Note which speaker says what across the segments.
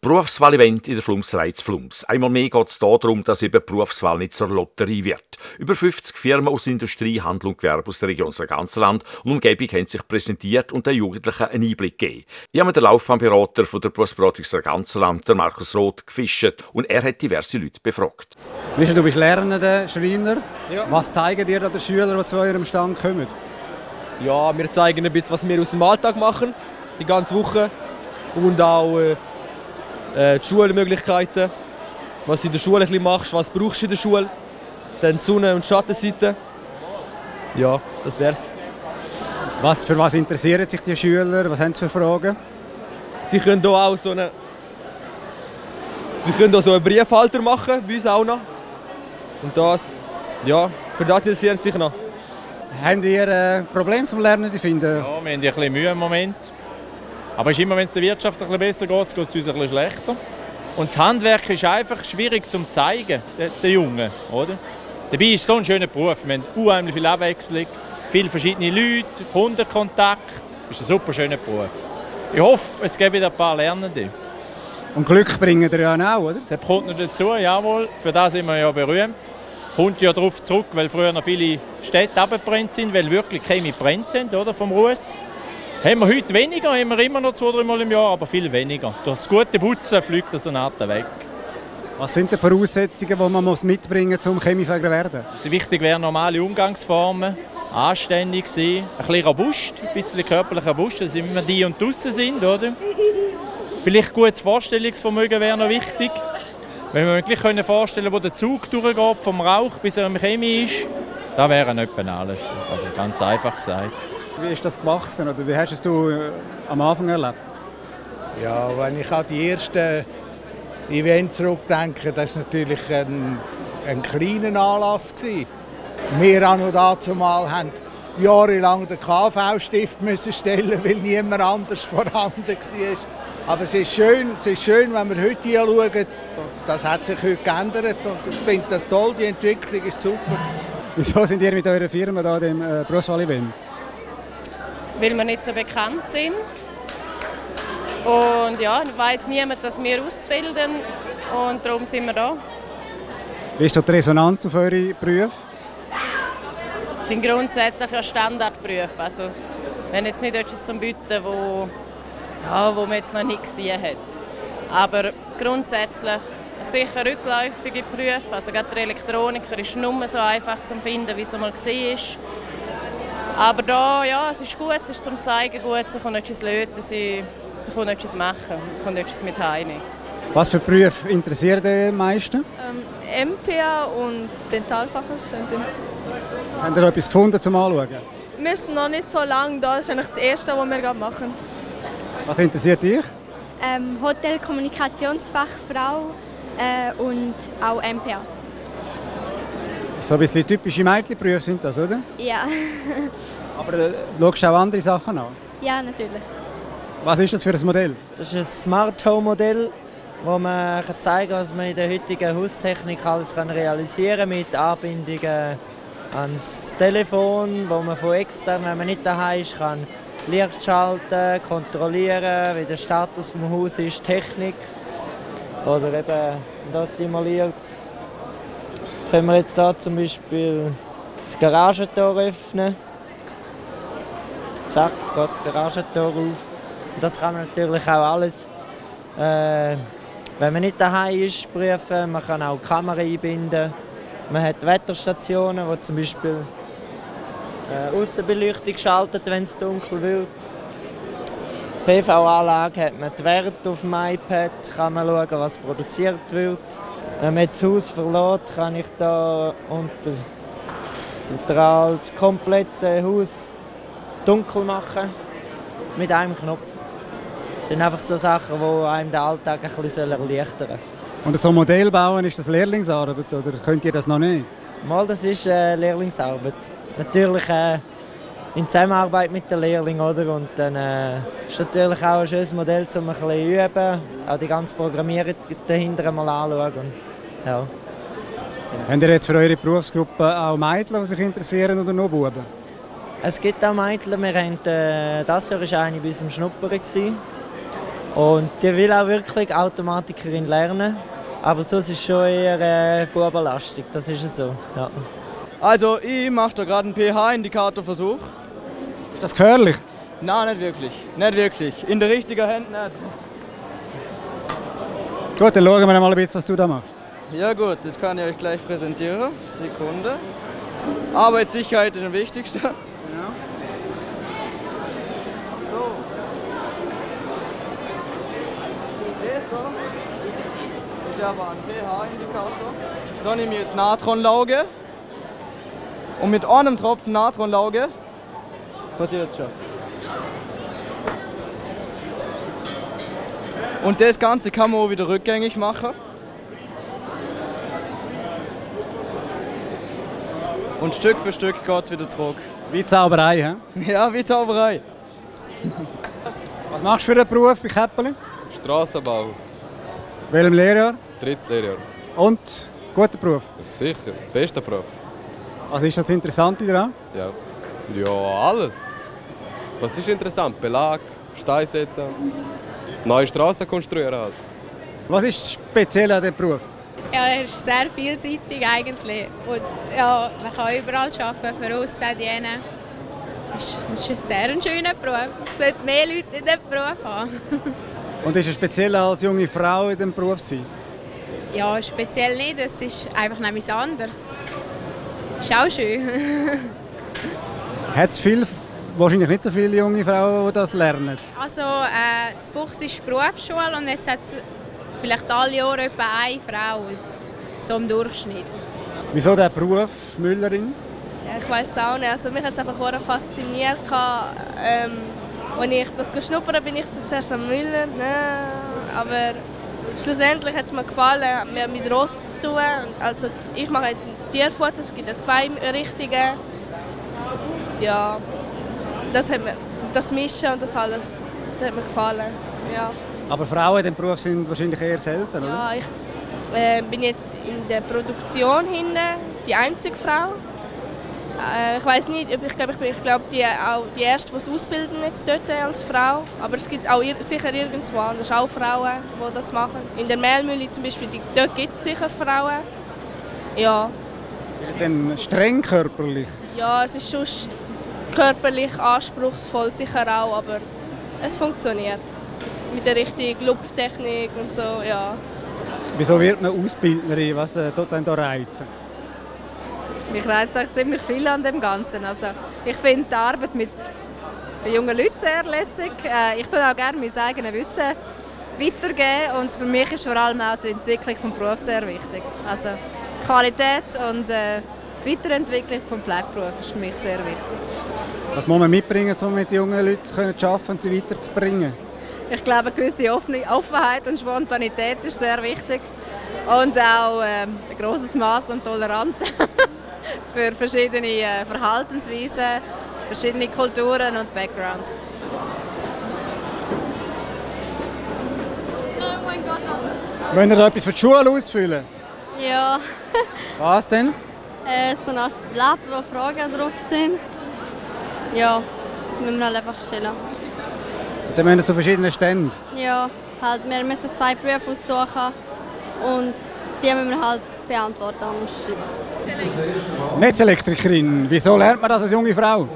Speaker 1: Berufswahl-Event in der Flumserei zu Flums. Einmal mehr geht es darum, dass eben die Berufswahl nicht zur Lotterie wird. Über 50 Firmen aus Industrie, Handel und Gewerbe aus der Region Sarganserland und Umgebung haben sich präsentiert und den Jugendlichen einen Einblick gegeben. Ich habe mit dem Laufbahnberater von der Berufsberatung Sarganserland, der Markus Roth, gefischt und er hat diverse Leute befragt.
Speaker 2: Du bist lernender Schreiner. Ja. Was zeigen dir da die Schüler, die zu eurem Stand kommen?
Speaker 3: Ja, wir zeigen ein bisschen, was wir aus dem Alltag machen, die ganze Woche. Und auch äh, die Schulmöglichkeiten, was du in der Schule ein machst, was brauchst du in der Schule, dann die Sonne- und Schattenseite. Ja, das wär's.
Speaker 2: Was, für was interessieren sich die Schüler? Was haben sie für Fragen?
Speaker 3: Sie können hier auch so eine Sie können auch so einen Briefhalter machen, bei uns auch noch. Und das, ja, für das interessiert sich noch.
Speaker 2: Haben ihr äh, Probleme zum Lernen finden?
Speaker 4: Ja, wir haben ein bisschen Mühe im Moment. Aber ist immer, wenn es der Wirtschaft ein bisschen besser geht, geht es uns ein bisschen schlechter. Und das Handwerk ist einfach schwierig zu zeigen, den Jungen, oder? Dabei ist es so ein schöner Beruf. Wir haben unheimlich viel Abwechslung, viele verschiedene Leute, Kundenkontakt. Es ist ein super schöner Beruf. Ich hoffe, es gibt wieder ein paar Lernende.
Speaker 2: Und Glück bringen ihr ja auch, oder?
Speaker 4: Das kommt noch dazu, jawohl. Für das sind wir ja berühmt. Kommt ja darauf zurück, weil früher noch viele Städte abgebrannt sind, weil wirklich keine brennt sind, oder, vom Ruß. Haben wir heute weniger, haben wir immer noch zwei, drei Mal im Jahr, aber viel weniger. Durch das gute Putzen fliegt das Art weg.
Speaker 2: Was sind die Voraussetzungen, die man mitbringen muss, um Chemiefäger zu werden?
Speaker 4: Also wichtig wären normale Umgangsformen, anständig sein, ein bisschen robust, ein bisschen körperlich robust, dass immer die und draußen sind, oder? Vielleicht gutes Vorstellungsvermögen wäre noch wichtig. Wenn wir wirklich können vorstellen wo der Zug durchgeht, vom Rauch bis er im Chemie ist, da wäre etwa alles. Also ganz einfach gesagt.
Speaker 2: Wie ist das gewachsen oder wie hast es du äh, am Anfang erlebt?
Speaker 5: Ja, wenn ich an die ersten Events zurückdenke, das war natürlich ein, ein kleiner Anlass. Gewesen. Wir auch noch dazu mal haben jahrelang den KV-Stift müssen stellen, weil niemand anders vorhanden war. Aber es ist schön, es ist schön wenn wir heute hier schauen, das hat sich heute geändert und ich finde das toll, die Entwicklung ist super.
Speaker 2: Wieso sind ihr mit eurer Firma da dem äh, Berufswahl-Event?
Speaker 6: Weil wir nicht so bekannt sind. Und ja, weiß niemand, dass wir ausbilden und darum sind wir da.
Speaker 2: Wie ist die Resonanz auf eure Berufe?
Speaker 6: Es sind grundsätzlich ja Standardberufe. Also, haben jetzt nicht etwas zum Bieten, wo, ja, wo man jetzt noch nicht gesehen hat. Aber grundsätzlich sicher rückläufige Berufe. Also gerade der Elektroniker ist nicht so einfach zu finden, wie es mal war. Aber da, ja, es ist gut, es ist zum Zeigen gut, sie können etwas löten, sie, sie können etwas machen, sie können etwas mit heimnehmen.
Speaker 2: Was für Berufe interessieren die meisten?
Speaker 7: Ähm, MPA und Dentalfachassistentin.
Speaker 2: Haben Sie etwas gefunden zum Anschauen?
Speaker 7: Wir sind noch nicht so lange da, das ist eigentlich das Erste, was wir gerade machen.
Speaker 2: Was interessiert dich?
Speaker 8: Ähm, Hotel, Kommunikationsfachfrau äh, und auch MPA.
Speaker 2: So ein bisschen typische Mädchenberufe sind das, oder?
Speaker 8: Ja.
Speaker 2: Aber äh, schaust du auch andere Sachen an?
Speaker 8: Ja, natürlich.
Speaker 2: Was ist das für ein Modell?
Speaker 9: Das ist ein Smart Home Modell, wo man zeigen kann, was man in der heutigen Haustechnik alles realisieren kann mit Anbindungen ans Telefon, wo man von extern, wenn man nicht daheim ist, kann Licht schalten, kontrollieren, wie der Status des Haus ist, Technik oder eben das simuliert können wir jetzt hier zum Beispiel das Garagentor öffnen. Zack, geht das Garagentor auf. Und das kann man natürlich auch alles, äh, wenn man nicht daheim ist, prüfen. Man kann auch die Kamera einbinden. Man hat Wetterstationen, wo zum Beispiel äh, Außenbeleuchtung schaltet, wenn es dunkel wird. PV-Anlage hat man die Werte auf dem iPad, kann man schauen, was produziert wird. Wenn man das Haus verlässt, kann ich da unter zentral das komplette Haus dunkel machen mit einem Knopf. Das sind einfach so Sachen, die einem den Alltag ein bisschen erleichtern sollen.
Speaker 2: Und so ein Modell bauen, ist das Lehrlingsarbeit oder könnt ihr das noch nicht?
Speaker 9: Mal, das ist äh, Lehrlingsarbeit. Natürlich äh, in Zusammenarbeit mit den Lehrlingen. Oder? Und dann äh, ist natürlich auch ein schönes Modell, um ein bisschen üben, auch die ganze Programmierung dahinter mal anschauen. Ja.
Speaker 2: Habt ihr jetzt für eure Berufsgruppe auch Mädchen, die sich interessieren oder nur Buben?
Speaker 9: Es gibt auch Mädchen. Wir haben, äh, das Jahr war eine bei unserem Schnuppern. Gewesen. Und die will auch wirklich Automatikerin lernen. Aber sonst ist es schon eher äh, bubenlastig, das ist so. Ja.
Speaker 10: Also ich mache da gerade einen pH-Indikatorversuch.
Speaker 2: Ist das gefährlich?
Speaker 10: Nein, nicht wirklich. Nicht wirklich. In der richtigen Hand nicht.
Speaker 2: Gut, dann schauen wir mal ein bisschen, was du da machst.
Speaker 10: Ja gut, das kann ich euch gleich präsentieren. Sekunde. Arbeitssicherheit ist am wichtigsten. Genau. So. Das hier ist aber ein pH-Indikator. Da nehme ich jetzt Natronlauge. Und mit einem Tropfen Natronlauge passiert es schon. Und das Ganze kann man auch wieder rückgängig machen. Und Stück für Stück geht es wieder zurück.
Speaker 2: Wie Zauberei, hä?
Speaker 10: Ja, wie Zauberei.
Speaker 2: Was machst du für einen Beruf bei Käppeli?
Speaker 11: Strassenbau,
Speaker 2: Welchem Lehrjahr?
Speaker 11: drittes Lehrjahr.
Speaker 2: Und guter Beruf.
Speaker 11: Sicher, bester Prof.
Speaker 2: Was ist das Interessante daran?
Speaker 11: Ja. ja, alles. Was ist interessant? Belag, Stein setzen, neue Straßen konstruieren halt.
Speaker 2: Was ist speziell an diesem Beruf?
Speaker 12: Ja, er ist sehr vielseitig eigentlich. Und ja, man kann überall arbeiten, für uns auch jene. Es ist ein sehr schöner Beruf. Es sollten mehr Leute in diesem Beruf haben.
Speaker 2: Und ist es speziell als junge Frau in diesem Beruf zu sein?
Speaker 12: Ja, speziell nicht. Es ist einfach etwas anderes. Ist auch schön.
Speaker 2: Hat es viel, wahrscheinlich nicht so viele junge Frauen, die das lernen?
Speaker 12: Also, äh, das Buchs ist Berufsschule und jetzt hat es vielleicht alle Jahre etwa eine Frau. So im Durchschnitt.
Speaker 2: Wieso der Beruf Müllerin?
Speaker 7: Ja, ich weiß auch nicht. Also mich hat es einfach fasziniert. Ähm, als ich das geschnuppert bin ich zuerst am Müller. Ne? Aber schlussendlich hat es mir gefallen, mehr mit Rost zu tun. Also ich mache jetzt Tierfutter, es gibt ja zwei Richtungen. Ja, das, hat mir, das Mischen und das alles, das hat mir gefallen. Ja.
Speaker 2: Aber Frauen in diesem Beruf sind wahrscheinlich eher selten, oder?
Speaker 7: Ja, ich äh, bin jetzt in der Produktion hinten die einzige Frau. Äh, ich weiß nicht, ich glaube, ich bin ich glaub, die, auch die erste, die es ausbilden jetzt dort als Frau. Aber es gibt auch ir sicher irgendwo anders auch Frauen, die das machen. In der Mehlmühle zum Beispiel, die, dort gibt es sicher Frauen. Ja.
Speaker 2: Ist es denn streng körperlich?
Speaker 7: Ja, es ist schon körperlich anspruchsvoll sicher auch, aber es funktioniert. Mit der richtigen Lupftechnik und so, ja.
Speaker 2: Wieso wird man Ausbildnerin? Was äh, tut einen da reizen?
Speaker 13: Mich reizt eigentlich ziemlich viel an dem Ganzen. Also, ich finde die Arbeit mit den jungen Leuten sehr lässig. Äh, ich tue auch gerne mein eigenes Wissen weitergeben und für mich ist vor allem auch die Entwicklung des Berufs sehr wichtig. Also Qualität und äh, Weiterentwicklung des Pflegeberufs ist für mich sehr wichtig.
Speaker 2: Was muss man mitbringen, um mit jungen Leuten zu arbeiten und sie weiterzubringen?
Speaker 13: Ich glaube, eine gewisse Offenheit und Spontanität ist sehr wichtig. Und auch äh, ein großes Maß an Toleranz für verschiedene äh, Verhaltensweisen, verschiedene Kulturen und Backgrounds.
Speaker 8: Oh mein Gott.
Speaker 2: Wollen ihr etwas für die Schule ausfüllen?
Speaker 8: Ja.
Speaker 2: Was denn?
Speaker 8: Äh, so ein Blatt, wo Fragen drauf sind. Ja, müssen wir halt einfach stellen.
Speaker 2: Dann müssen wir zu verschiedenen Ständen.
Speaker 8: Ja, halt, wir müssen zwei Berufe aussuchen und die müssen wir halt beantworten.
Speaker 2: Netzelektrikerin, wieso lernt man das als junge Frau?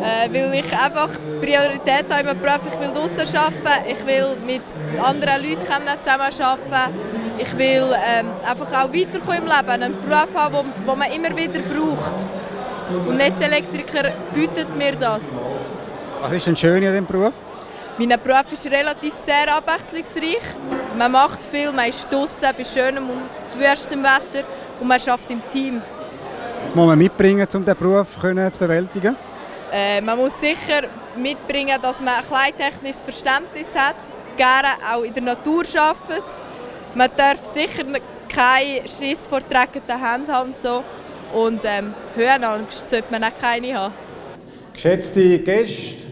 Speaker 14: Äh, weil ich einfach Priorität habe in meinem Beruf. Ich will draußen arbeiten, ich will mit anderen Leuten zusammen arbeiten. Ich will ähm, einfach auch weiterkommen im Leben, einen Beruf haben, den man immer wieder braucht. Und Netzelektriker bietet mir das.
Speaker 2: Was ist denn schön an diesem Beruf?
Speaker 14: Mein Beruf ist relativ sehr abwechslungsreich. Man macht viel, man ist draußen bei schönem und wüstem Wetter und man arbeitet im Team.
Speaker 2: Was muss man mitbringen, um diesen Beruf zu bewältigen?
Speaker 14: Äh, man muss sicher mitbringen, dass man ein kleintechnisches Verständnis hat, gerne auch in der Natur arbeitet. Man darf sicher keine Schiss vor dreckenden Händen haben und so. Und ähm, Höhenangst sollte man auch keine haben.
Speaker 2: Geschätzte Gäste,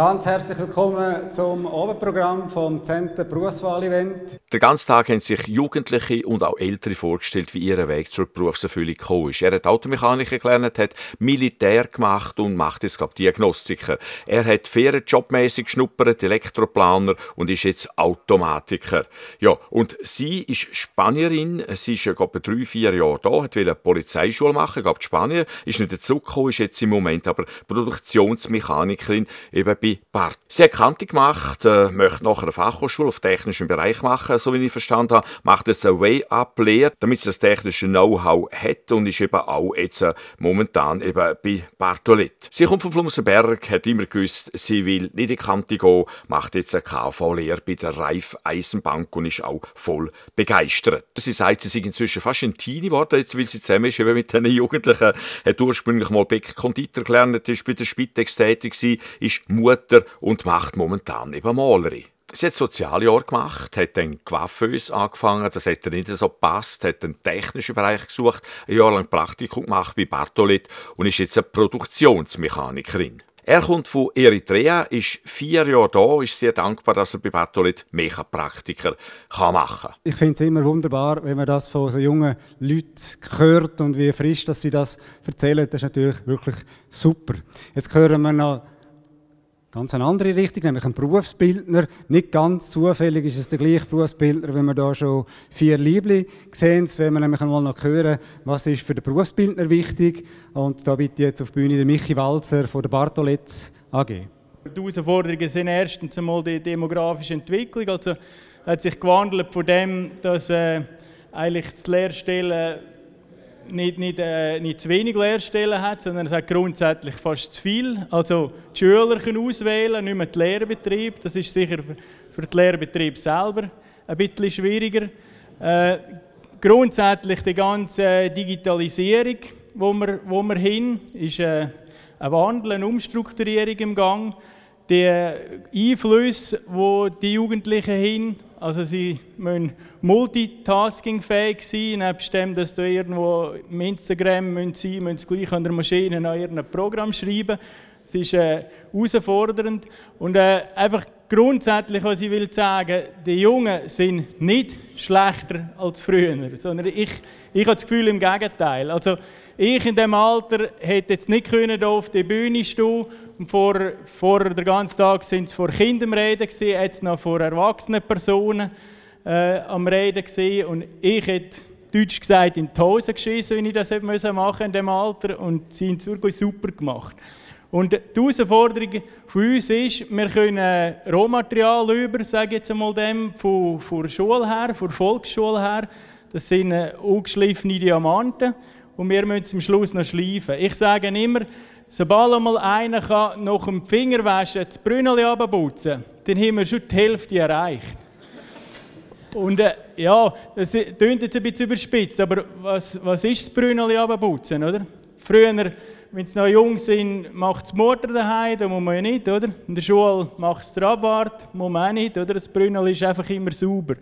Speaker 2: Ganz herzlich willkommen zum Abendprogramm vom 10. Berufswahl-Event.
Speaker 1: Den ganzen Tag haben sich Jugendliche und auch Ältere vorgestellt, wie ihr Weg zur Berufserfüllung gekommen ist. Er hat Automechaniker gelernt, hat Militär gemacht und macht jetzt glaube Diagnostiker. Er hat Ferienjobmäßig geschnuppert, Elektroplaner und ist jetzt Automatiker. Ja, und sie ist Spanierin. Sie ist ja glaube drei, vier Jahre da, hat eine Polizeischule machen, glaube Spanien, ist nicht dazugekommen, ist jetzt im Moment aber Produktionsmechanikerin eben bei Bart. Sie hat Kante gemacht, äh, möchte nachher eine Fachhochschule auf technischem Bereich machen, so wie ich verstanden habe, macht es eine Way-Up-Lehre, damit sie das technische Know-how hat und ist eben auch jetzt äh, momentan eben bei Bartolet. Sie kommt vom Flumsenberg, hat immer gewusst, sie will nicht in Kante gehen, macht jetzt eine KV-Lehre bei der Raiffeisenbank und ist auch voll begeistert. Sie sagt, sie ist inzwischen fast ein Teenie geworden, jetzt weil sie zusammen ist eben mit diesen Jugendlichen, hat ursprünglich mal Bäcker Konditor gelernt, ist bei der Spitex tätig gewesen, ist Mutter und macht momentan eben Malerin. Sie hat Sozialjahr gemacht, hat dann Coiffeuse angefangen, das hat ihr nicht so gepasst, hat den technischen Bereich gesucht, ein Jahr lang Praktikum gemacht bei Bartolet und ist jetzt eine Produktionsmechanikerin. Er kommt von Eritrea, ist vier Jahre da, ist sehr dankbar, dass er bei Bartolet Mechapraktiker kann machen kann.
Speaker 2: Ich finde es immer wunderbar, wenn man das von so jungen Leuten hört und wie frisch dass sie das erzählen. Das ist natürlich wirklich super. Jetzt hören wir noch ganz eine andere Richtung, nämlich ein Berufsbildner. Nicht ganz zufällig ist es der gleiche Berufsbildner, wenn wir da schon vier Liebli sehen. Jetzt werden wir nämlich einmal noch hören, was ist für den Berufsbildner wichtig. Und da bitte jetzt auf die Bühne den Michi Walzer von der Bartoletz AG.
Speaker 15: Die Herausforderungen sind erstens einmal die demografische Entwicklung. Also hat sich gewandelt von dem, dass äh, eigentlich das Lehrstellen nicht, nicht, äh, nicht zu wenig Lehrstellen hat, sondern es hat grundsätzlich fast zu viel. Also die Schüler können auswählen, nicht mehr die Lehrbetrieb. Das ist sicher für den Lehrbetrieb selber ein bisschen schwieriger. Äh, grundsätzlich die ganze Digitalisierung, wo wir, wo wir hin, ist äh, ein Wandel, eine Umstrukturierung im Gang. Die Einflüsse, wo die Jugendlichen hin also sie müssen multitaskingfähig sein, nebst dem, dass du irgendwo im Instagram sein müssen, müssen sie gleich an der Maschine noch irgendein Programm schreiben. Es ist äh, herausfordernd. Und äh, einfach grundsätzlich, was ich will sagen, die Jungen sind nicht schlechter als früher, sondern ich, ich habe das Gefühl im Gegenteil. Also ich in dem Alter hätte jetzt nicht können auf die Bühne stehen vor, vor der ganzen Tag sind es vor Kindern reden jetzt noch vor erwachsenen Personen äh, am Reden gewesen. und ich hätte Deutsch gesagt in die Hose geschissen, wenn ich das hätte müssen machen in dem Alter und sie haben es super gemacht. Und die Herausforderung für uns ist, wir können Rohmaterial über, sage jetzt einmal dem, von, von der Schule her, von der Volksschule her, das sind äh, ungeschliffene Diamanten und wir müssen es am Schluss noch schleifen. Ich sage immer, Sobald einmal einer kann nach dem Fingerwaschen das Brünneli abputzen dann haben wir schon die Hälfte erreicht. Und äh, ja, das klingt jetzt ein bisschen überspitzt, aber was, was ist das Brünneli abputzen, oder? Früher, wenn sie noch jung sind, macht es Mutter daheim, da muss man ja nicht, oder? In der Schule macht es der Abwart, muss man auch nicht, oder? Das Brünneli ist einfach immer sauber.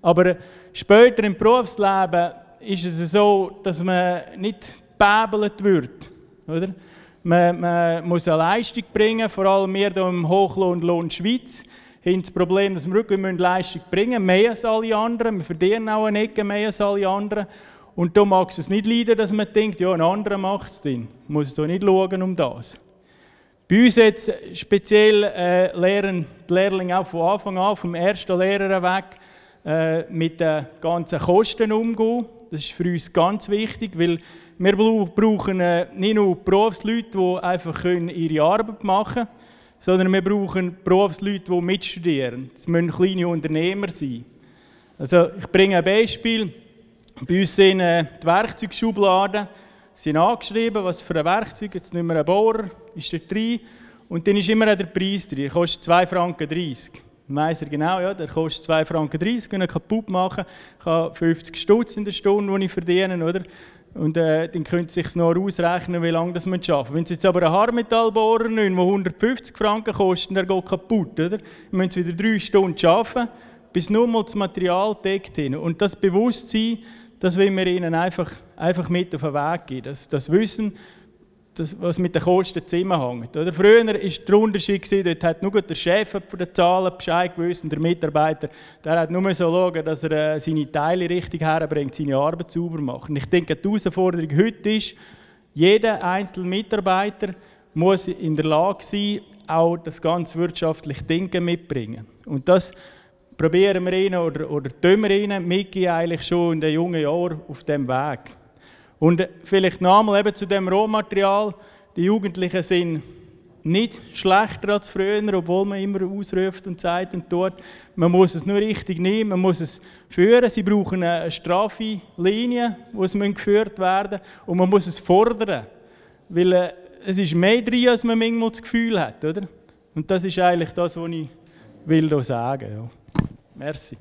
Speaker 15: Aber äh, später im Berufsleben ist es so, dass man nicht gebäbelt wird, oder? Man, man, muss eine Leistung bringen, vor allem wir hier im Hochlohnlohn Schweiz haben das Problem, dass wir wirklich Leistung bringen müssen, mehr als alle anderen. Wir verdienen auch eine Ecke mehr als alle anderen. Und da mag es nicht leiden, dass man denkt, ja, ein anderer macht es dann. Muss da nicht schauen um das. Bei uns jetzt speziell äh, lernen die Lehrlinge auch von Anfang an, vom ersten Lehrer weg, äh, mit den ganzen Kosten umgehen. Das ist für uns ganz wichtig, weil wir brauchen äh, nicht nur Berufsleute, die einfach ihre Arbeit machen können, sondern wir brauchen Berufsleute, die mitstudieren. Es müssen kleine Unternehmer sein. Also ich bringe ein Beispiel. Bei uns sind äh, die Werkzeugschubladen sind angeschrieben, was für ein Werkzeug, jetzt nicht mehr ein Bohrer, ist da drin. Und dann ist immer der Preis drin, der kostet 2,30 Franken. Dann weiss er genau, ja, der kostet 2,30 Franken, kann er kaputt machen, kann 50 Stutz in der Stunde, die ich verdiene, oder? Und äh, dann könnt ihr sich noch ausrechnen, wie lange das man schaffen. Wenn Sie jetzt aber einen Haarmetallbohrer nehmen, der 150 Franken kostet, der geht kaputt, oder? Dann müssen Sie wieder drei Stunden arbeiten, bis nur mal das Material deckt hin. Und das Bewusstsein, das wollen wir Ihnen einfach, einfach mit auf den Weg geben. Das, das Wissen, das, was mit den Kosten zusammenhängt. Oder? Früher war der Unterschied, dort hat nur der Chef von den Zahlen Bescheid gewusst und der Mitarbeiter, der hat nur so schauen, dass er äh, seine Teile richtig herbringt, seine Arbeit sauber macht. Und ich denke, die Herausforderung heute ist, jeder einzelne Mitarbeiter muss in der Lage sein, auch das ganze wirtschaftliche Denken mitbringen. Und das probieren wir ihnen oder, oder tun wir ihnen mitgeben, eigentlich schon in den jungen Jahren auf dem Weg. Und vielleicht noch einmal eben zu dem Rohmaterial. Die Jugendlichen sind nicht schlechter als früher, obwohl man immer ausruft und sagt und tut. Man muss es nur richtig nehmen, man muss es führen. Sie brauchen eine straffe Linie, es geführt werden und man muss es fordern, weil äh, es ist mehr drin, als man manchmal das Gefühl hat, oder? Und das ist eigentlich das, was ich will sagen. Ja. Merci.